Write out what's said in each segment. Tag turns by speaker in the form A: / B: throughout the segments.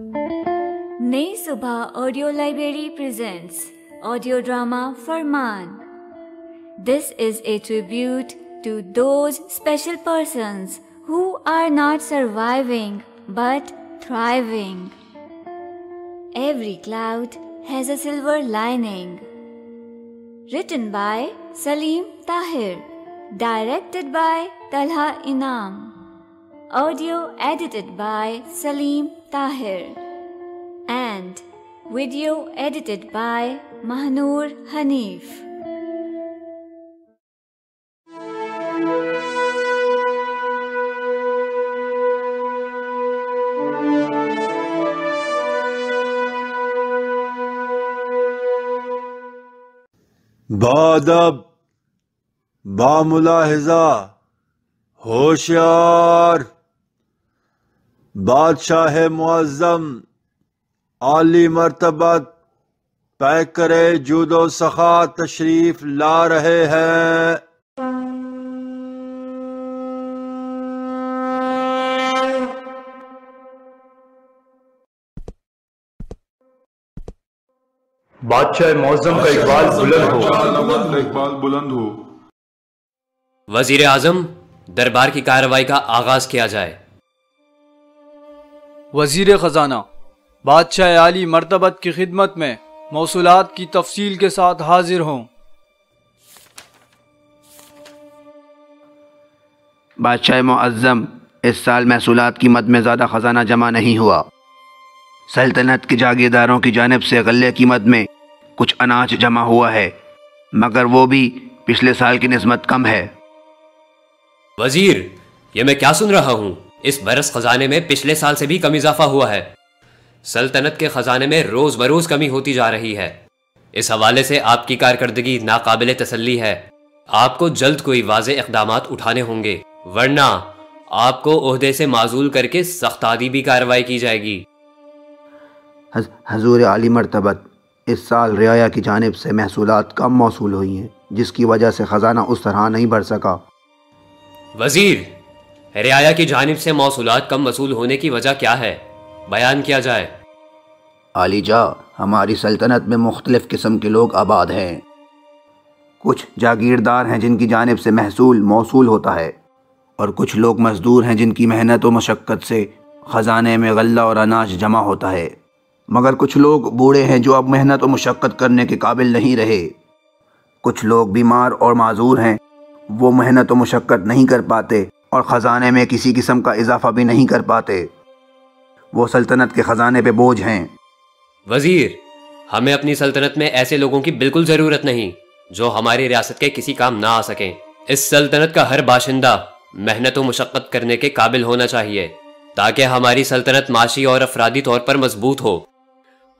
A: Nayi Subah audio library presents audio drama Farman this is a tribute to those special persons who are not surviving but thriving. Every cloud has a silver lining. Written by Salim Tahir. Directed by Talha Inam. Audio edited by Salim Tahir. And video edited by Mahnoor Hanif.
B: बादब बामुलाहिजा होशियार बादशाह मुआजम आली मरतबत pack करे judo सखा तशरीफ़ ला रहे हैं।
C: बादशाह मौजम का इकबाल बुलंद हो।
D: इकबाल बुलंद हो।
E: वज़ीर आज़म दरबार की कार्रवाई का आगाज़ किया जाए।
F: वज़ीर ख़जाना बादशाह आली मरतबत की खिदमत में मौसूलात की तफसील के साथ हाजिर हों।
G: बादशाह मुअज़्ज़म इस साल महसूलात की मद में ज़्यादा ख़जाना जमा नहीं हुआ। सल्तनत के जागीरदारों की जानब से गले की मद में कुछ अनाज जमा हुआ है मगर वो भी पिछले साल की नस्बत कम है।
E: वज़ीर ये मैं क्या सुन रहा हूँ? इस बरस खजाने में पिछले साल से भी कम इजाफा हुआ है। सल्तनत के खजाने में रोज बरोज कमी होती जा रही है। इस हवाले से आपकी कारकर्दगी नाकाबिल तसल्ली है। आपको जल्द कोई वाज इकदाम उठाने होंगे वरना आपको ओहदे से माजूल करके सख्तादी भी कार्रवाई की जाएगी।
G: हजूर आली मरतबत इस साल रियाया की जानब से महसूलत कम मौसू हुई हैं जिसकी वजह से ख़जाना उस तरह नहीं बढ़ सका।
E: वज़ीर रियाया की जानब से मौसूलत कम वसूल होने की वजह क्या है? बयान किया जाए।
G: आली जा, हमारी सल्तनत में मुख्तलिफ़ किस्म के लोग आबाद हैं। कुछ जागीरदार हैं जिनकी जानब से महसूल मौसू होता है, और कुछ लोग मज़दूर हैं जिनकी मेहनत व मशक्क़त से ख़जाने में गल्ला और अनाज जमा होता है। मगर कुछ लोग बूढ़े हैं जो अब मेहनत और मुशक्क़त करने के काबिल नहीं रहे। कुछ लोग बीमार और माजूर हैं, वो मेहनत व मुशक्क़त नहीं कर पाते। और ख़जाने में किसी किस्म का इजाफा भी नहीं कर पाते। वो सल्तनत के ख़जाने पे बोझ हैं।
E: वज़ीर, हमें अपनी सल्तनत में ऐसे लोगों की बिल्कुल ज़रूरत नहीं, जो हमारी रियासत के किसी काम ना आ सकें। इस सल्तनत का हर बाशिंदा मेहनत व मुशक्क़त करने के काबिल होना चाहिए, ताकि हमारी सल्तनत माशी और अफरादी तौर पर मज़बूत हो।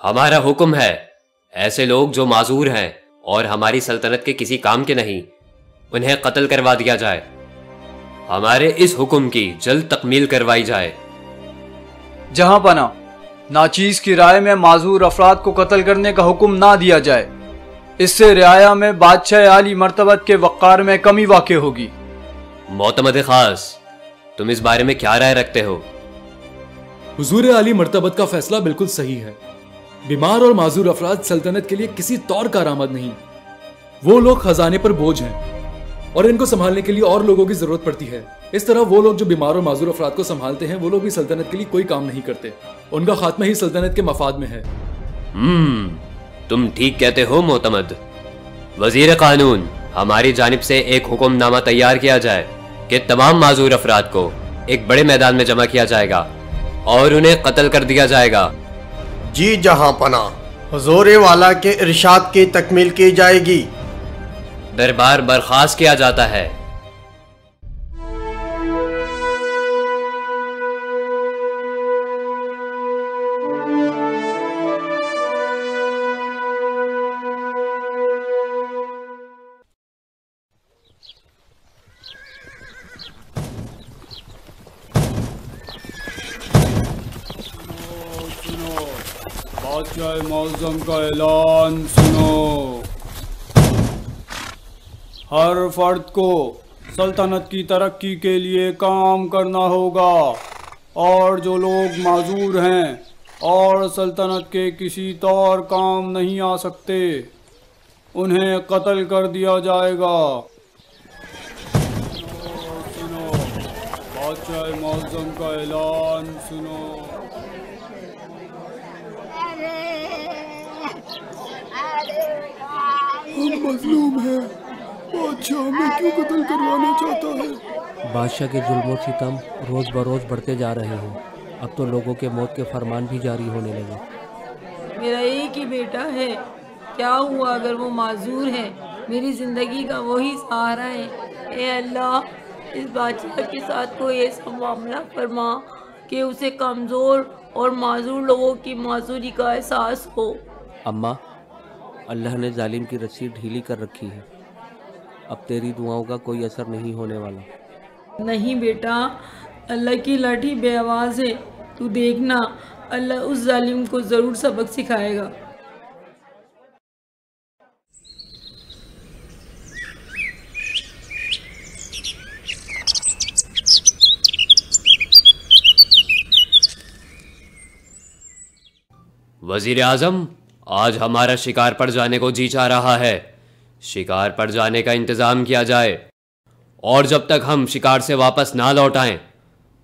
E: हमारा हुक्म है, ऐसे लोग जो माजूर हैं और हमारी सल्तनत के किसी काम के नहीं, उन्हें कत्ल करवा दिया जाए। हमारे इस हुक्म की जल्द तकमील करवाई जाए।
F: जहाँ पना नाचीज की राय में माजूर अफराद को कत्ल करने का हुक्म ना दिया जाए इससे रियाया में बादशाह आली मरतबत के वक़ार में कमी वाक़ होगी।
E: मोतमद खास तुम इस बारे में क्या राय रखते हो?
H: हुजूर आली मरतबत का फैसला बिल्कुल सही है। बीमार और माजूर अफराद सल्तनत के लिए किसी तौर का आरामद नहीं। वो लोग खजाने पर बोझ हैं। और इनको संभालने के लिए और लोगों की ज़रूरत पड़ती है। इस तरह वो लोग जो बीमार और माजूर अफराद को संभालते हैं वो लोग भी सल्तनत के लिए कोई काम नहीं करते। उनका खात्मा ही सल्तनत के मफाद में है।
E: हम्म तुम ठीक कहते हो मोतमद। वज़ीर कानून हमारी जानब से एक हुक्मनामा तैयार किया जाए कि तमाम माजूर अफराद को एक बड़े मैदान में जमा किया जाएगा और उन्हें कत्ल कर दिया जाएगा।
I: जी जहाँ पना हजोरे वाला के इर्शाद की तकमील की जाएगी।
E: दरबार बर्खास्त किया जाता है।
J: बादशाह का ऐलान सुनो। हर फर्द को सल्तनत की तरक्की के लिए काम करना होगा। और जो लोग माजूर हैं और सल्तनत के किसी तौर काम नहीं आ सकते उन्हें कत्ल कर दिया जाएगा। सुनो बादशाह मौजम का ऐलान सुनो।
D: अरे, हम मजलूम हैं? बादशाह हमें क्यों कत्ल करवाना चाहता है?
K: बादशाह के जुल्म सितम रोज़ बरोज़ बढ़ते जा रहे हैं। अब तो लोगों के मौत के फरमान भी जारी होने लगे।
L: मेरा एक ही बेटा है। क्या हुआ अगर वो माजूर है? मेरी ज़िंदगी का वही सहारा है। ए अल्लाह इस बादशाह के साथ कोई ऐसा मामला फरमा कि उसे कमज़ोर और माजूर लोगों की माजूरी का एहसास हो।
K: अम्मा अल्लाह ने जालिम की रस्सी ढीली कर रखी है। अब तेरी दुआओं का कोई असर नहीं होने वाला।
L: नहीं बेटा अल्लाह की लाठी बेआवाज़ है तू देखना अल्लाह उस जालिम को ज़रूर सबक सिखाएगा।
E: वज़ीर आज़म आज हमारा शिकार पर जाने को जी चाह रहा है। शिकार पर जाने का इंतज़ाम किया जाए। और जब तक हम शिकार से वापस ना लौट आएँ,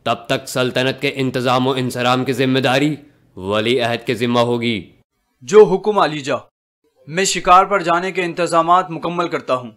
E: तब तक सल्तनत के इंतज़ाम इंसराम की ज़िम्मेदारी वली अहद के ज़िम्मा होगी।
F: जो हुक्म आ लीजा मैं शिकार पर जाने के इंतज़ाम मुकम्मल करता हूँ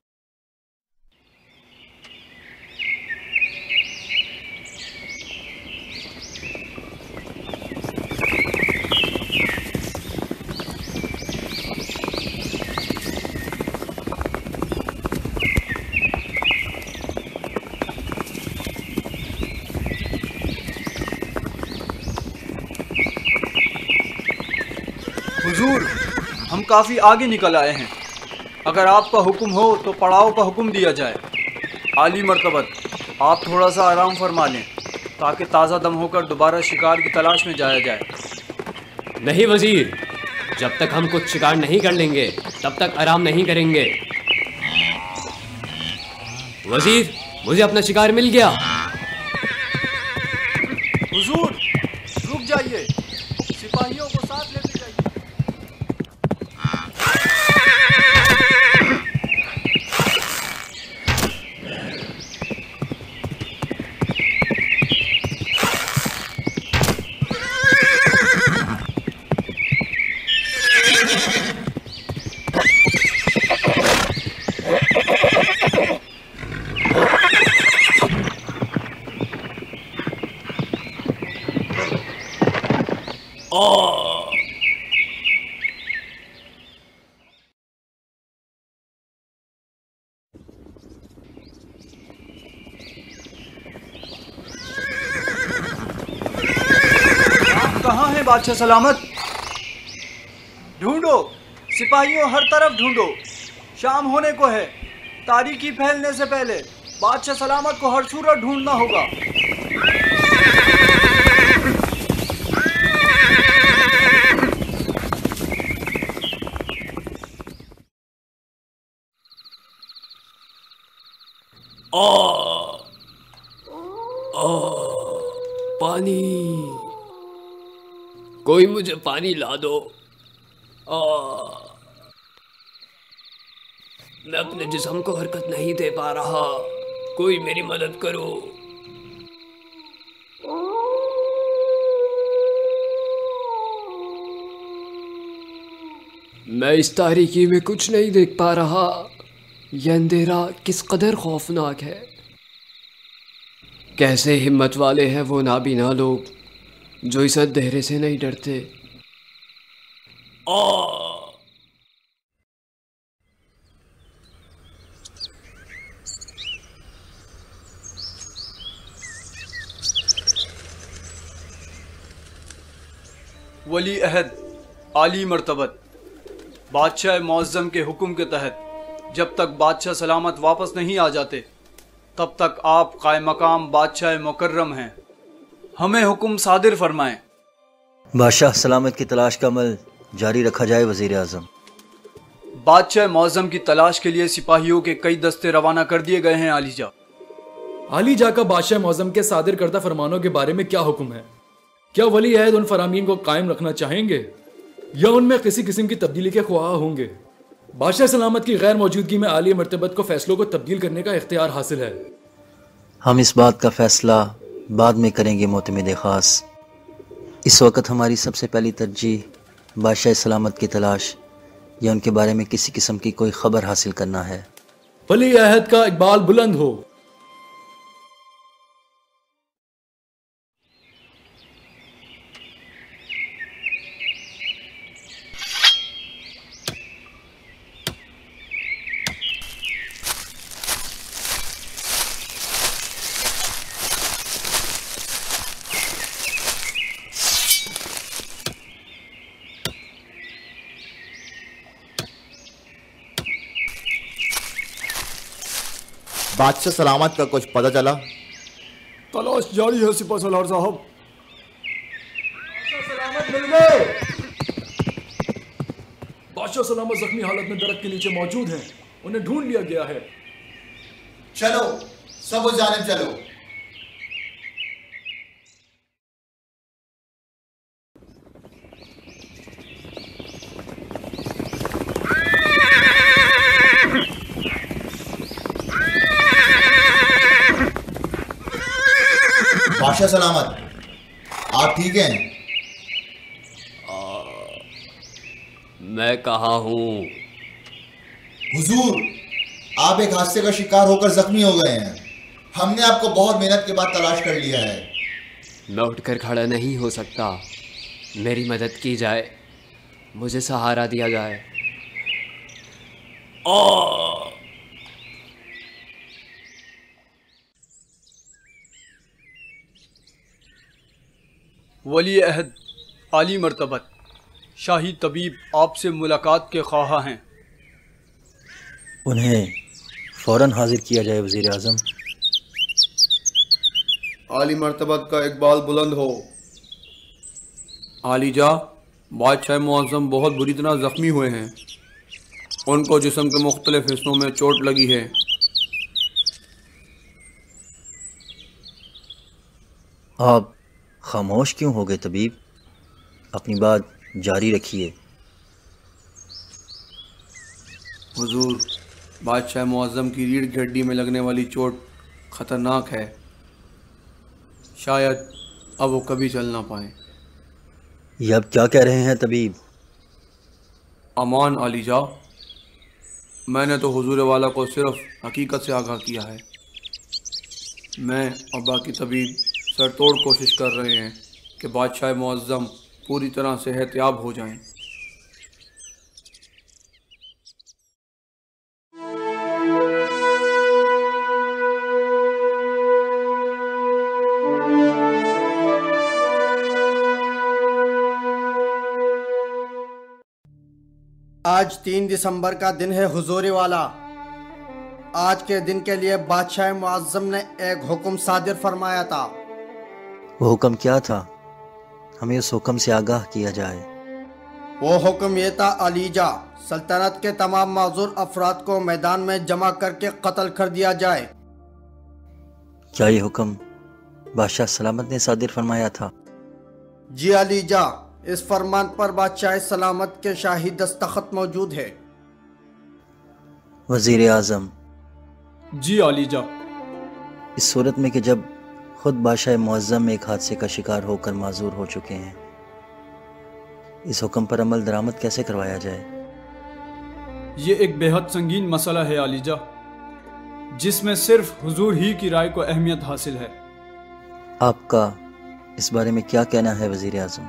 F: हुजूर हम काफ़ी आगे निकल आए हैं। अगर आपका हुक्म हो तो पड़ाव का हुक्म दिया जाए। आली मरतबत, आप थोड़ा सा आराम फरमा लें, ताकि ताज़ा दम होकर दोबारा शिकार की तलाश में जाया जाए।
E: नहीं वज़ीर, जब तक हम कुछ शिकार नहीं कर लेंगे, तब तक आराम नहीं करेंगे। वज़ीर, मुझे अपना शिकार मिल गया
F: हुजूर रुक जाइए सिपाहियों को साथ लेते जाइए आप कहाँ हैं बादशाह सलामत। ढूंढो सिपाहियों हर तरफ़ ढूंढो। शाम होने को है तारीखी फैलने से पहले बादशाह सलामत को हर सूरत ढूंढना होगा।
E: आ, आ, पानी। कोई मुझे पानी ला दो। मैं अपने जिस्म को हरकत नहीं दे पा रहा। कोई मेरी मदद करो। मैं इस तारीकी में कुछ नहीं देख पा रहा। यह अंधेरा किस कदर खौफनाक है। कैसे हिम्मत वाले हैं वो नाबीना लोग। जो इस अंधेरे से नहीं डरते।
F: वली अहद, आली मरतबत। बादशाह मौज़म के हुक्म के तहत जब तक बादशाह सलामत वापस नहीं आ जाते, तब तक आप कायम मकाम बादशाह मुकर्रम हैं। हमें हुक्म सादिर फरमाएँ।
M: बादशाह सलामत की तलाश का अमल जारी रखा जाए वज़ीर अजम
F: बादशाह मौजम की तलाश के लिए सिपाहियों के कई दस्ते रवाना कर दिए गए हैं आलीजा
H: आली जा का बादशाह मौजम के सादिर करदा फरमानों के बारे में क्या हुक्म है? क्या वली अहद उन फरामीन को कायम रखना चाहेंगे? या उनमें किसी किस्म की तब्दीली के ख्वाह होंगे? बादशाह सलामत की गैर मौजूदगी में आलिया मरतबत को फैसलों को तब्दील करने का इख्तियार हासिल है।
M: हम इस बात का फैसला बाद में करेंगे मोतमद ख़ास। इस वक्त हमारी सबसे पहली तरजीह, बादशाह सलामत की तलाश, या उनके बारे में किसी किस्म की कोई खबर हासिल करना है।
H: वली अहद का इकबाल बुलंद हो।
N: बादशाह सलामत का कुछ पता चला?
J: तलाश जारी है सिपा सलार साहब। सलामत मिल गए।
H: बादशाह सलामत जख्मी हालत में दरक के नीचे मौजूद हैं। उन्हें ढूंढ लिया गया है।
N: चलो सब उस जाने चलो। बादशाह सलामत। आप ठीक हैं?
E: मैं कहा हूँ?
N: हुजूर आप एक हादसे का शिकार होकर जख्मी हो गए हैं। हमने आपको बहुत मेहनत के बाद तलाश कर लिया है।
E: मैं उठकर खड़ा नहीं हो सकता। मेरी मदद की जाए। मुझे सहारा दिया जाए। ओ
F: वली अहद आली मरतबत। शाही तबीब आपसे मुलाकात के ख्वाह हैं।
M: उन्हें फ़ौरन हाजिर किया जाए वज़ीर अजम
O: आली मरतबत का इकबाल बुलंद हो। आली जा बादशाह मुआज़म बहुत बुरी तरह ज़ख्मी हुए हैं। उनको जिसम के मुख्तलिफ़ हिस्सों में चोट लगी है।
M: आप खामोश क्यों हो गए तबीब? अपनी बात जारी रखिए।
O: हुजूर बादशाह मुआज़म की रीढ़ की हड्डी में लगने वाली चोट ख़तरनाक है। शायद अब वो कभी चल ना पाए।
M: ये अब क्या कह रहे हैं तबीब?
O: अमान अली जा मैंने तो हुजूर वाला को सिर्फ़ हकीकत से आगाह किया है। मैं और बाकी तबीब सर तोड़ कोशिश कर रहे हैं कि बादशाह मुआज़म पूरी तरह से एहतियाब हो जाएँ।
I: आज तीन दिसंबर का दिन है हुजूर वाला आज के दिन के लिए बादशाह मुआज़म ने एक हुक्म सादिर फरमाया था
M: वो हुक्म क्या था? हमें उस हुक्म से आगाह किया जाए।
I: वो हुक्म ये था अलीजा सल्तनत के तमाम माजूर अफराद को मैदान में जमा करके कत्ल कर दिया जाए।
M: क्या ये हुक्म बादशाह सलामत ने सादिर फरमाया था?
I: जी अलीजा इस फरमान पर बादशाह सलामत के शाही दस्तखत मौजूद है।
M: वज़ीर आज़म
F: जी अलीजा।
M: इस सूरत में कि जब खुद बादशाह मुआज़म एक हादसे का शिकार होकर माजूर हो चुके हैं। इस हुक्म पर अमल दरामद कैसे करवाया जाए?
F: ये एक बेहद संगीन मसला है आलीजा जिसमें सिर्फ़ हुजूर ही की राय को अहमियत हासिल है।
M: आपका इस बारे में क्या कहना है वज़ीर आज़म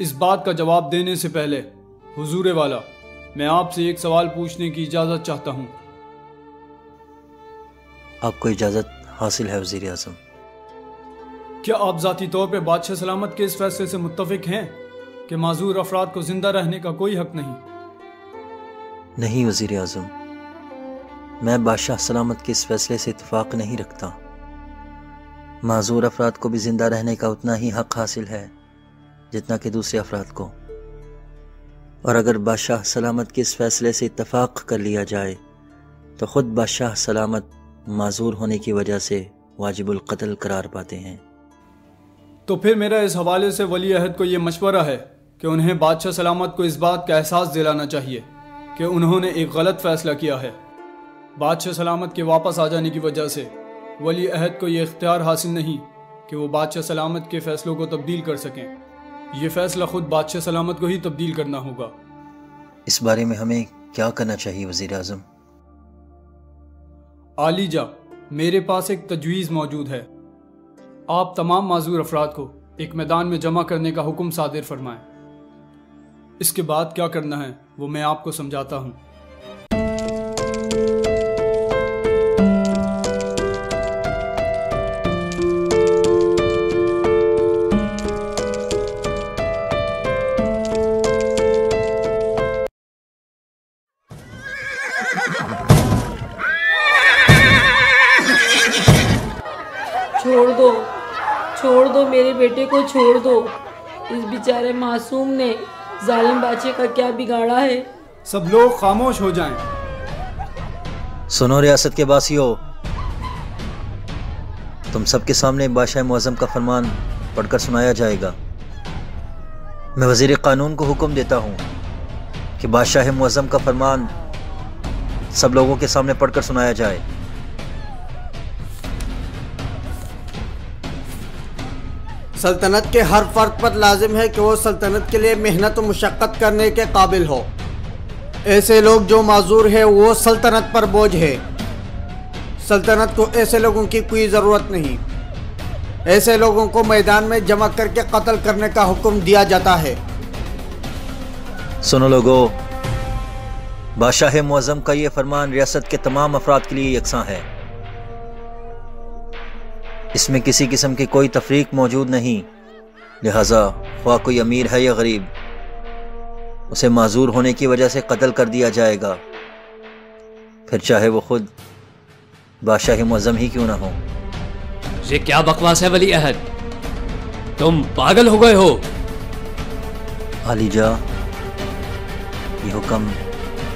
F: इस बात का जवाब देने से पहले हुजूर वाला मैं आपसे एक सवाल पूछने की इजाज़त चाहता हूँ।
M: आपको इजाज़त हासिल है वज़ीर आज़म।
F: क्या आप ज़ाती तौर पर बादशाह सलामत के इस फैसले से मुतफिक हैं कि माजूर अफराद को ज़िंदा रहने का कोई हक नहीं?
M: नहीं वज़ीर आज़म। मैं बादशाह सलामत के इस फैसले से इतफाक़ नहीं रखता। माजूर अफराद को भी ज़िंदा रहने का उतना ही हक हासिल है जितना कि दूसरे अफराद को। और अगर बादशाह सलामत के इस फैसले से इतफाक़ कर लिया जाए तो ख़ुद बादशाह सलामत माजूर होने की वजह से वाजिबुल कत्ल करार पाते हैं।
F: तो फिर मेरा इस हवाले से वली अहद को ये मशवरा है कि उन्हें बादशाह सलामत को इस बात का एहसास दिलाना चाहिए कि उन्होंने एक गलत फैसला किया है। बादशाह सलामत के वापस आ जाने की वजह से वली अहद को ये इख्तियार हासिल नहीं कि वो बादशाह सलामत के फैसलों को तब्दील कर सकें। यह फैसला खुद बादशाह सलामत को ही तब्दील करना होगा।
M: इस बारे में हमें क्या करना चाहिए वज़ीर अजम
F: आलीजा मेरे पास एक तजवीज़ मौजूद है। आप तमाम माजूर अफराद को एक मैदान में जमा करने का हुक्म सादिर फरमाएँ। इसके बाद क्या करना है, वो मैं आपको समझाता हूँ।
L: को छोड़ दो। इस बेचारे मासूम ने जालिम बादशाह का क्या बिगाड़ा है?
F: सब लोग खामोश हो जाएँ।
M: सुनो रियासत के बासियों तुम सबके सामने बादशाह मुआजम का फरमान पढ़कर सुनाया जाएगा। मैं वज़ीर कानून को हुक्म देता हूँ कि बादशाह मुआजम का फरमान सब लोगों के सामने पढ़कर सुनाया जाए।
I: सल्तनत के हर फर्द पर लाजिम है कि वो सल्तनत के लिए मेहनत मुशक्क़त करने के काबिल हो। ऐसे लोग जो माजूर है, वो सल्तनत पर बोझ है। सल्तनत को ऐसे लोगों की कोई ज़रूरत नहीं। ऐसे लोगों को मैदान में जमा करके कत्ल करने का हुक्म दिया जाता है।
M: सुनो लोगो, बादशाह मुआजम का ये फरमान रियासत के तमाम अफराद के लिए यकसा है। इसमें किसी किस्म की कोई तफरीक मौजूद नहीं। लिहाजा ख्वा कोई अमीर है या गरीब उसे माजूर होने की वजह से कत्ल कर दिया जाएगा। फिर चाहे वो खुद बादशाह मुआजम ही क्यों ना हो।
E: ये क्या बकवास है वली अहद? तुम पागल हो गए हो।
M: आलीजा ये हुक्म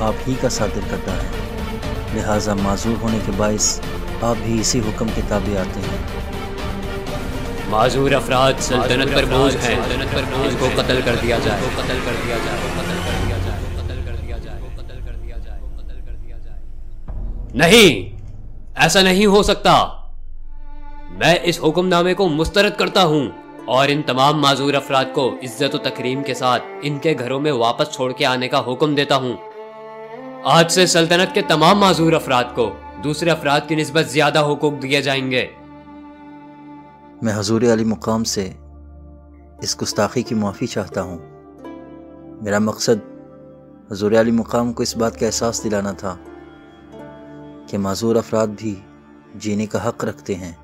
M: आप ही का सादिर करता है। लिहाजा माजूर होने के बायस आप भी इसी हुक्म के ताबे आते हैं
E: माजूर अफराद सल्तनत पर बोझ हैं। इनको कत्ल कर दिया जाए। कत्ल कर दिया जाए नहीं, ऐसा नहीं हो सकता। मैं इस हुक्मनामे को मुस्तरद करता हूँ और इन तमाम माजूर अफराद को इज़्ज़त और तकरीम के साथ इनके घरों में वापस छोड़ के आने का हुक्म देता हूँ। आज से सल्तनत के तमाम माजूर अफराद को दूसरे अफराद की नस्बत ज़्यादा हुकूक दिए जाएँगे।
M: मैं हजूर अली मुकाम से इस गुस्ताखी की माफ़ी चाहता हूँ। मेरा मकसद हजूर अली मुकाम को इस बात का एहसास दिलाना था कि माजूर अफराद भी जीने का हक रखते हैं।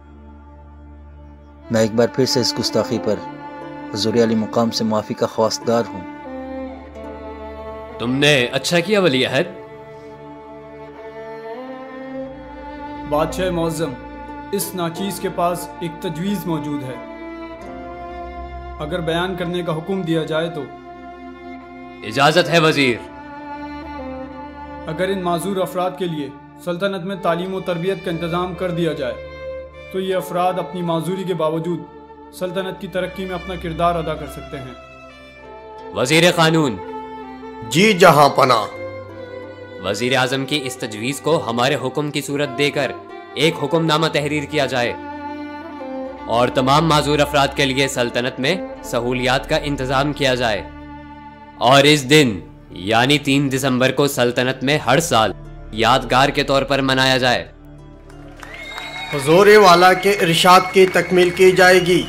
M: मैं एक बार फिर से इस गुस्ताखी पर हजूर अली मुकाम से माफ़ी का ख्वास्तगार हूँ।
E: तुमने अच्छा किया वली अहद।
F: बादशाह मौजम इस नाचीज के पास एक तजवीज़ मौजूद है। अगर बयान करने का हुक्म दिया जाए तो।
E: इजाज़त है वज़ीर।
F: अगर इन माजूर अफराद के लिए सल्तनत में तालीम व तरबियत का इंतज़ाम कर दिया जाए तो ये अफराद अपनी माजूरी के बावजूद सल्तनत की तरक्की में अपना किरदार अदा कर सकते हैं।
E: वज़ीर कानून।
I: जी जहाँ पना
E: वज़ीर आज़म की इस तजवीज़ को हमारे हुक्म की सूरत देकर एक हुक्मनामा तहरीर किया जाए। और तमाम माजूर अफराद के लिए सल्तनत में सहूलियात का इंतज़ाम किया जाए। और इस दिन, यानी तीन दिसंबर को सल्तनत में हर साल यादगार के तौर पर मनाया जाए।
I: हजूर वाला के इरशाद की तकमील की जाएगी।